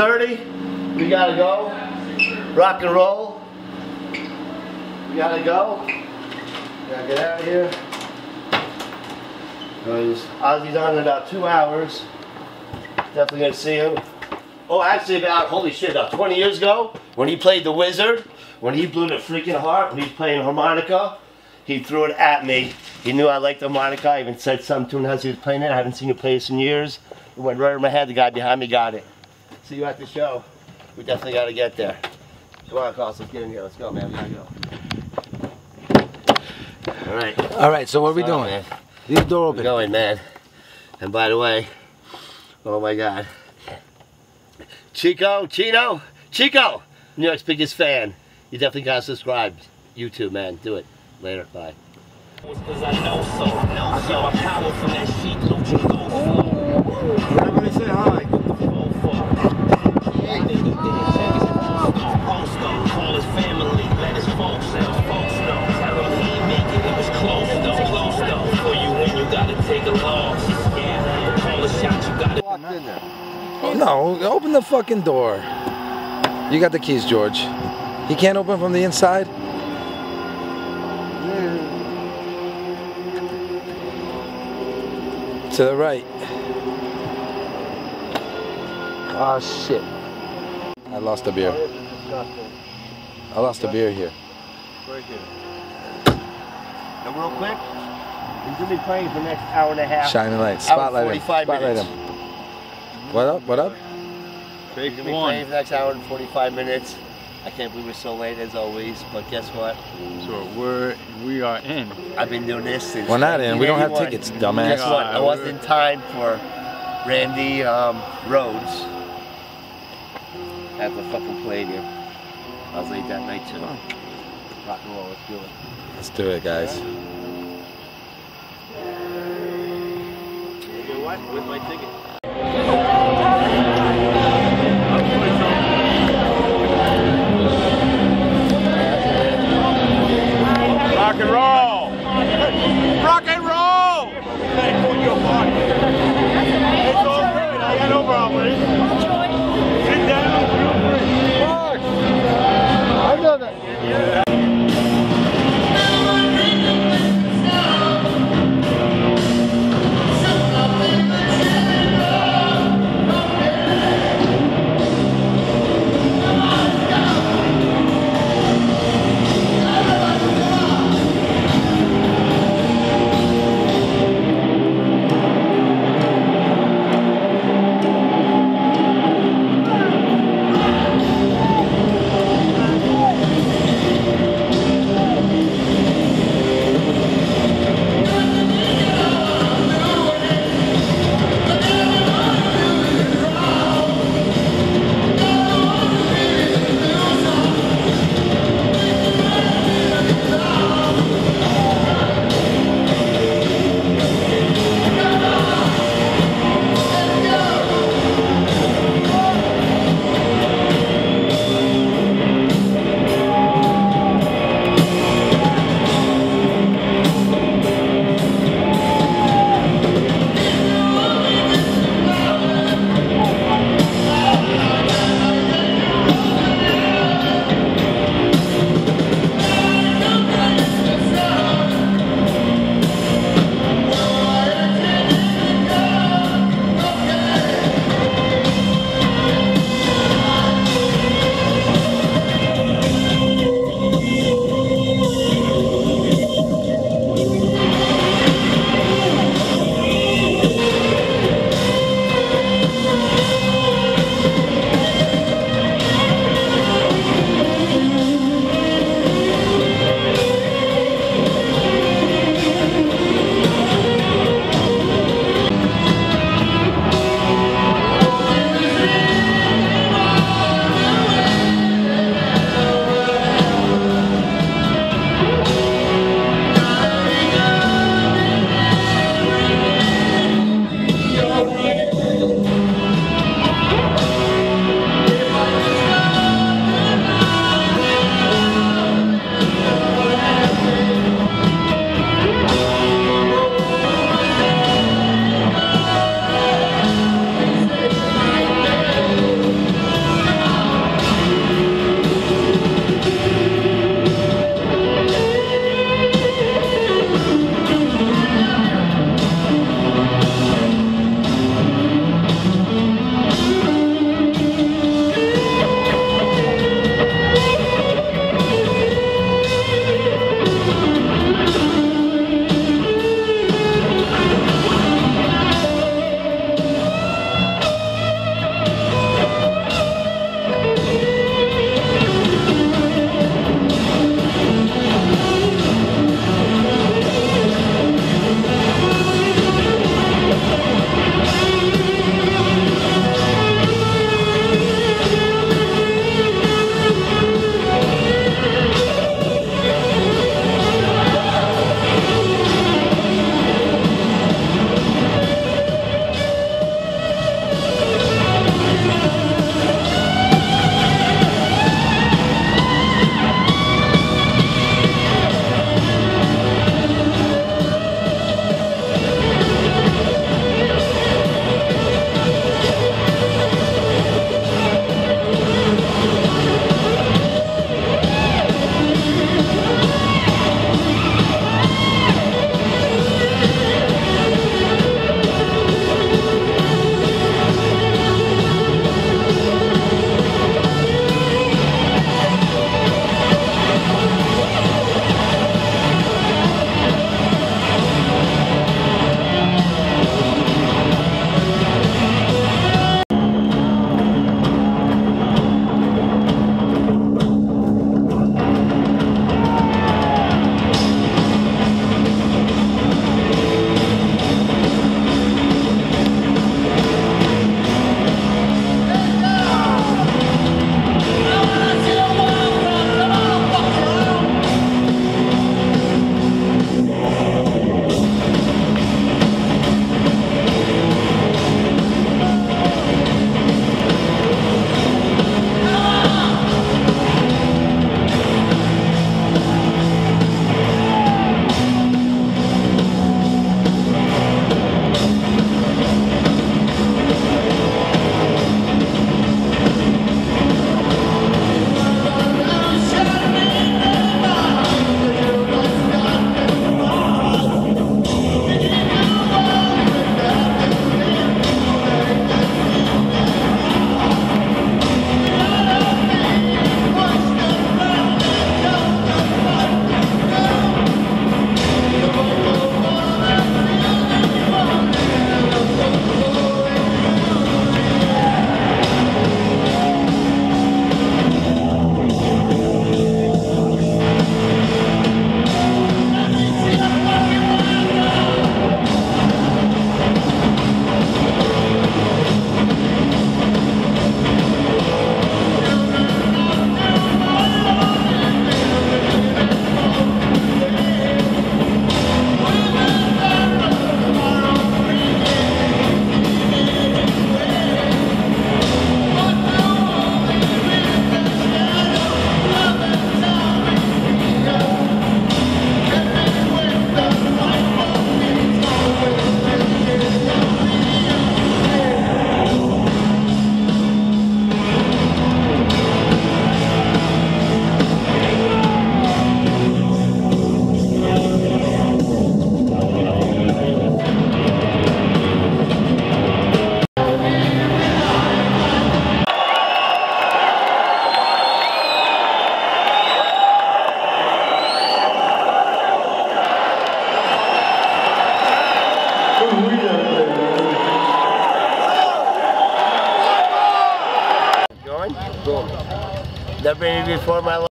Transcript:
6.30? 6.30? We gotta go. Rock and roll. We gotta go. Gotta get out of here. Ozzy's on in about two hours. Definitely gonna see him. Oh, actually about, holy shit, about 20 years ago, when he played the Wizard, when he blew the freaking heart, when he's playing harmonica, he threw it at me. He knew I liked the harmonica. I even said something to him as he was playing it. I haven't seen you play this in years. It went right over my head. The guy behind me got it. See you at the show. We definitely got to get there. Come on, Carlos, let's get in here. Let's go, man. We gotta go. All right. All right, so what are we doing? man. Leave the door We're open. going, man. And by the way, oh my God. Chico, Chino, Chico, New York's biggest fan. You definitely gotta subscribe. YouTube, man. Do it. Later. Bye. Cause I in there. Oh, no, open the fucking door. You got the keys, George. He can't open from the inside? To the right. Oh shit. I lost a beer. I lost a beer here. Right here. And real quick, he's gonna be playing for the next hour and a half. Shining light. Spotlight him. 45 Spotlight minutes. him. What up? What up? He's gonna be playing for the next hour and 45 minutes. I can't believe we're so late as always, but guess what? So we're we are in. I've been doing this since We're not in. We don't have 1981. tickets, dumbass. Guess what? I Yeah, wasn't we're- in time for Randy um, Rhoads at the fucking Palladium. I was late that night too. Rock and roll, let's do it. Let's do it, guys. You know what? With my ticket. Know